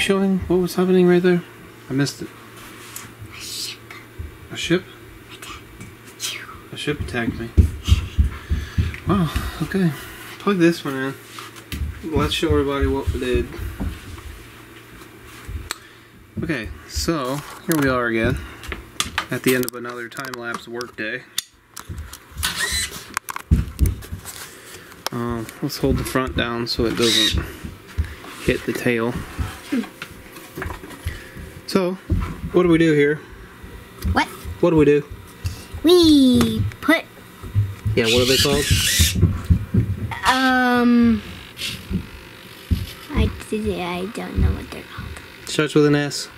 showing? What was happening right there? I missed it. A ship? A ship attacked me. Wow, okay. Plug this one in. Let's show everybody what we did. Okay, so here we are again at the end of another time lapse workday. Um, let's hold the front down so it doesn't hit the tail. So, what do we do here? What? What do we do? We put Yeah, what are they called? um. I. I don't know what they're called. Starts with an S.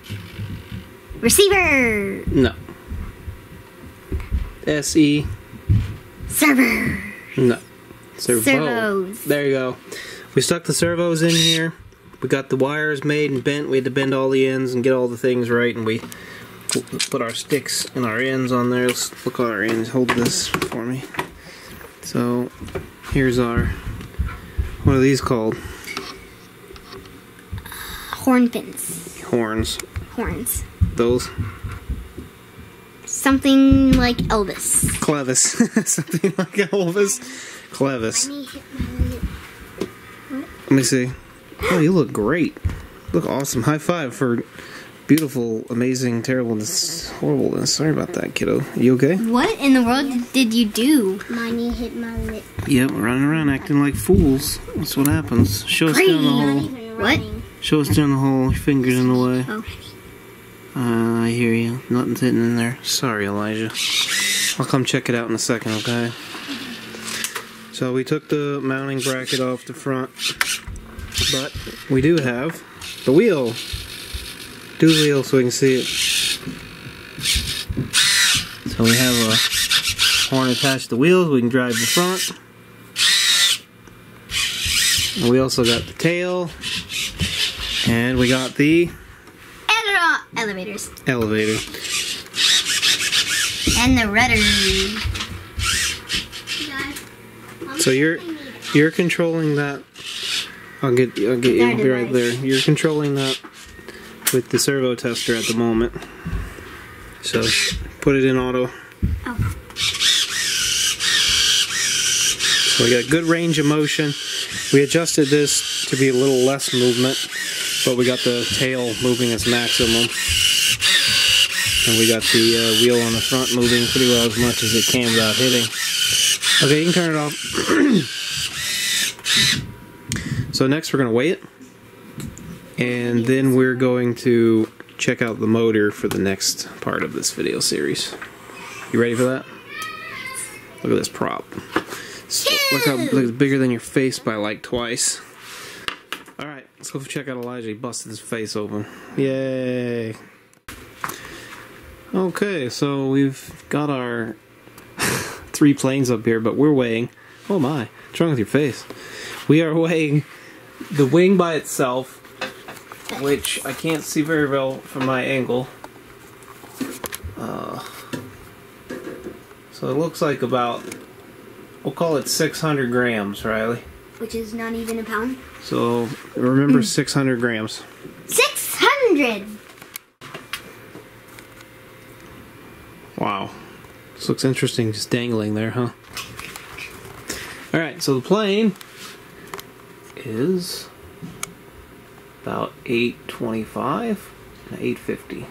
Receiver, No. S E. server, No. Servo. Servos. There you go. We stuck the servos in here. We got the wires made and bent. We had to bend all the ends and get all the things right, and we put our sticks and our ends on there. Let's look at our ends. Hold this for me. So, here's our. What are these called? horn pins, Horns. horns. Those. Something like Elvis. Clevis. Something like Elvis. Clevis. Let me see. Oh, you look great. Look awesome. High five for beautiful, amazing, terribleness, horribleness. Sorry about that, kiddo. You okay? What in the world did you do? My knee hit my lip. Yep, running around acting like fools. That's what happens. Show us down the hole. What? Show us down the hole. Your fingers in the way. Oh. Uh, I hear you. Nothing's hitting in there. Sorry, Elijah. I'll come check it out in a second, okay? So we took the mounting bracket off the front, but we do have the wheel. Do the wheel so we can see it. So we have a horn attached to the wheels. We can drive the front. And we also got the tail. And we got the Ele- elevators elevator. and the rudder. So you're you're controlling that. I'll get I'll get you. I'll be right there. You're controlling that with the servo tester at the moment. So put it in auto. Oh. So we got good range of motion. We adjusted this to be a little less movement, but we got the tail moving its maximum. And we got the uh, wheel on the front moving pretty well as much as it can without hitting. Okay, you can turn it off. so next we're going to weigh it. And then we're going to check out the motor for the next part of this video series. You ready for that? Look at this prop. Look how look, it's bigger than your face by like twice. Alright, let's go check out Elijah. He busted his face open. Yay. Okay, so we've got our three planes up here, but we're weighing. Oh my, what's wrong with your face? We are weighing the wing by itself, which I can't see very well from my angle. Uh, so it looks like about, we'll call it 600 grams, Riley. Which is not even a pound. So remember 600 grams. Six hundred. Wow. This looks interesting, just dangling there, huh? Alright, so the plane is about 825 and 850.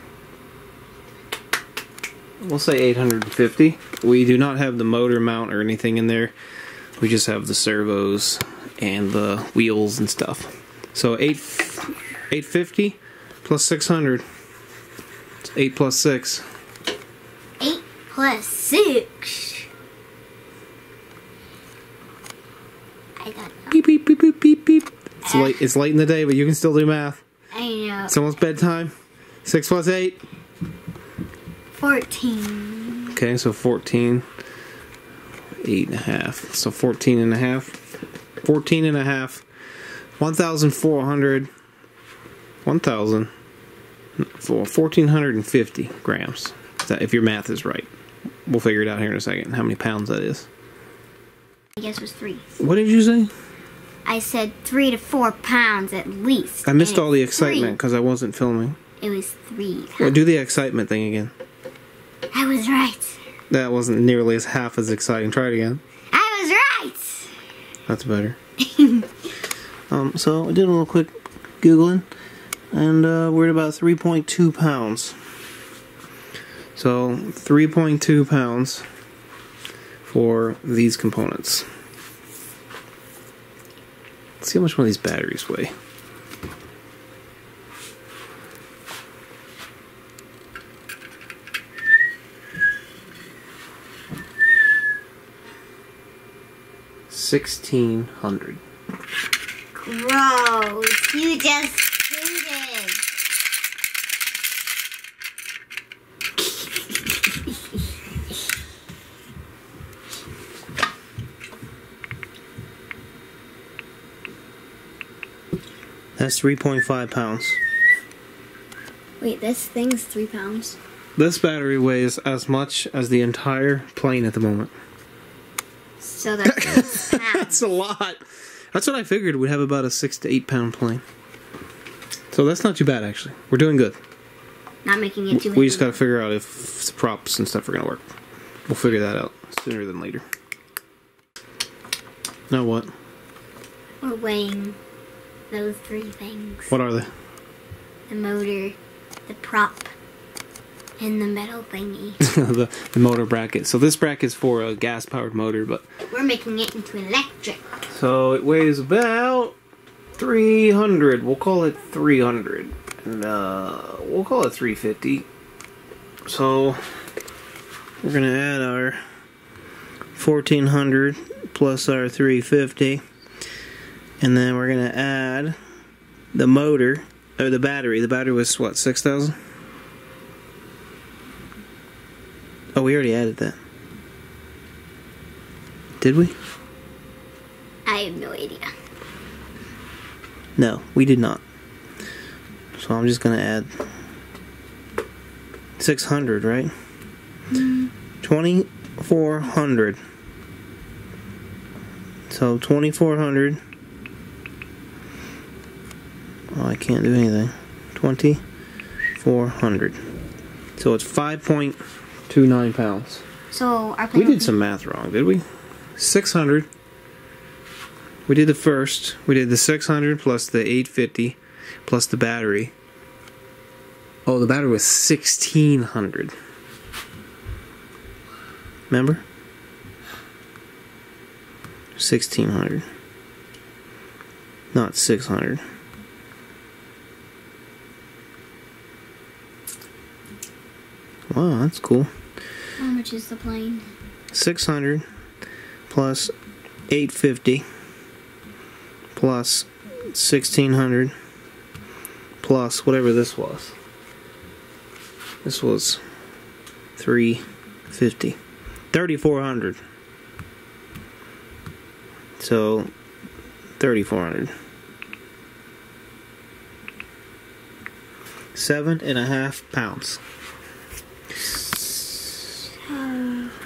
We'll say 850. We do not have the motor mount or anything in there. We just have the servos and the wheels and stuff. So eight eight fifty plus six hundred. It's eight plus six. Eight plus six. I got Beep beep beep beep beep beep. It's late. It's late in the day, but you can still do math. I know. It's almost bedtime. Six plus eight. 14. Okay, so 14. Eight and a half. So 14 and a half. 14 and a half. 1,400. 1,000. for 1,450 grams. That- If your math is right. We'll figure it out here in a second how many pounds that is. I guess it was three. What did you say? I said three to four pounds at least. I missed all the excitement because I wasn't filming. It was three. Well, do the excitement thing again. I was right. That wasn't nearly as half as exciting. Try it again. I was right. That's better. um, so I did a little quick googling, and uh, we're at about 3.2 pounds. So 3.2 pounds for these components. Let's see how much one of these batteries weigh. Sixteen hundred. Gross. You just That's 3.5 pounds. Wait, this thing's three pounds. This battery weighs as much as the entire plane at the moment. So that's. That's a lot. That's what I figured. We'd have about a six to eight pound plane. So that's not too bad, actually. We're doing good. Not making it too much. We just got to figure out if the props and stuff are going to work. We'll figure that out sooner than later. Now what? We're weighing those three things. What are they? The motor, the prop, and the metal thingy. the, the motor bracket. So this bracket is for a gas powered motor, but We're making it into electric. So it weighs about 300. We'll call it 300. And uh, we'll call it 350. So we're going to add our 1400 plus our 350. And then we're going to add the motor, or the battery. The battery was what, 6,000? Oh, we already added that. Did we? I have no idea. No, we did not. So I'm just gonna add 600, right? 2400. So 2400. Oh, I can't do anything. 2400. So it's 5.29 pounds. So We did some math wrong, did we? 600. We did the first. We did the 600 plus the 850 plus the battery. Oh, the battery was 1600. Remember? 1600. Not 600. Wow, that's cool. How much is the plane? 600 plus 850 plus 1600 plus whatever this was. This was 350. 3400. So 3400. Seven and a half pounds.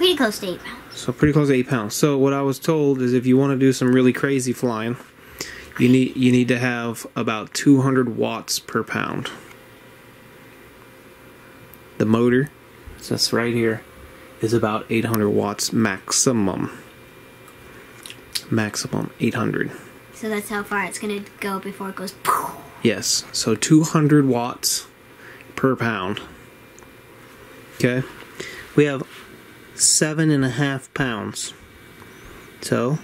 Pretty close to eight pounds. So pretty close to eight pounds. So what I was told is if you want to do some really crazy flying, you need you need to have about 200 watts per pound. The motor, so that's right here, is about 800 watts maximum. Maximum 800. So that's how far it's gonna go before it goes. Yes. So 200 watts per pound. Okay. We have seven and a half pounds. So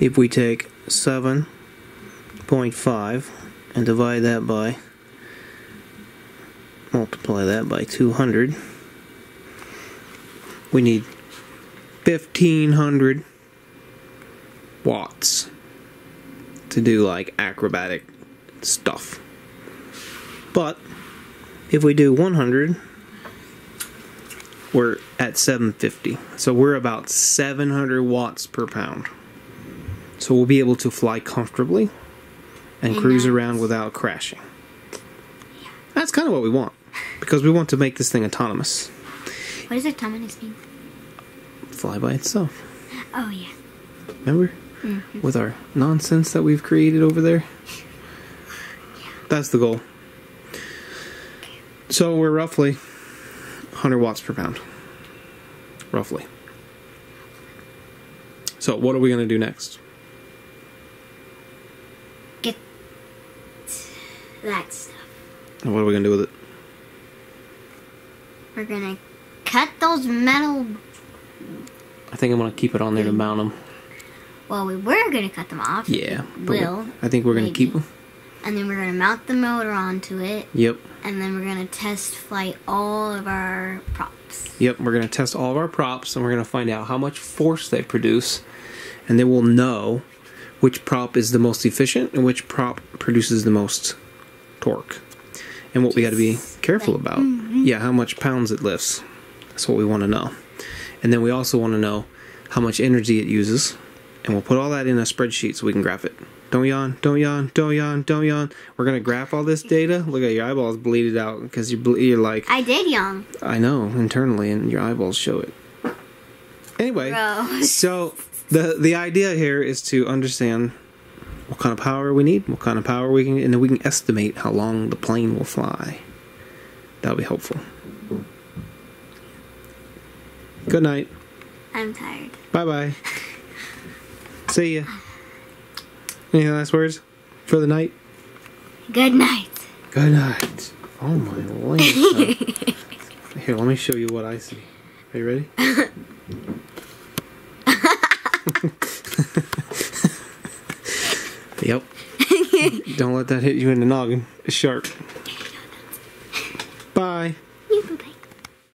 if we take 7.5 and divide that by multiply that by 200 we need 1500 watts to do like acrobatic stuff but if we do 100 we're at 750 so we're about 700 watts per pound so we'll be able to fly comfortably and And cruise around without crashing Yeah. that's kind of what we want because we want to make this thing autonomous What does autonomous mean? fly by itself Oh yeah. remember Mm. with our nonsense that we've created over there yeah. that's the goal so we're roughly 100 watts per pound roughly so what are we going to do next Get that stuff. and what are we going to do with it We're gonna cut those metal. i think i'm going to keep it on there to mount them Well, we were gonna cut them off. yeah but we- Will. i think we're going to keep them And then we're gonna mount the motor onto it, yep and then we're gonna test flight all of our props. Yep, we're going to test all of our props and we're going to find out how much force they produce. And then we'll know which prop is the most efficient and which prop produces the most torque. And what we got to be careful like- about. Mm-hmm. Yeah, how much pounds it lifts. That's what we want to know. And then we also want to know how much energy it uses. And we'll put all that in a spreadsheet so we can graph it. Don't yawn, don't yawn, don't yawn, don't yawn. We're going to graph all this data. Look at your eyeballs bleeded out because you're, ble- you're like, I did, yawn. I know internally, and your eyeballs show it. Anyway, so the the idea here is to understand what kind of power we need, what kind of power we can, and then we can estimate how long the plane will fly. That'll be helpful. Good night. I'm tired. Bye bye. See ya. Any last words for the night? Good night. Good night. Oh my lord. Here, let me show you what I see. Are you ready? yep. Don't let that hit you in the noggin. It's sharp.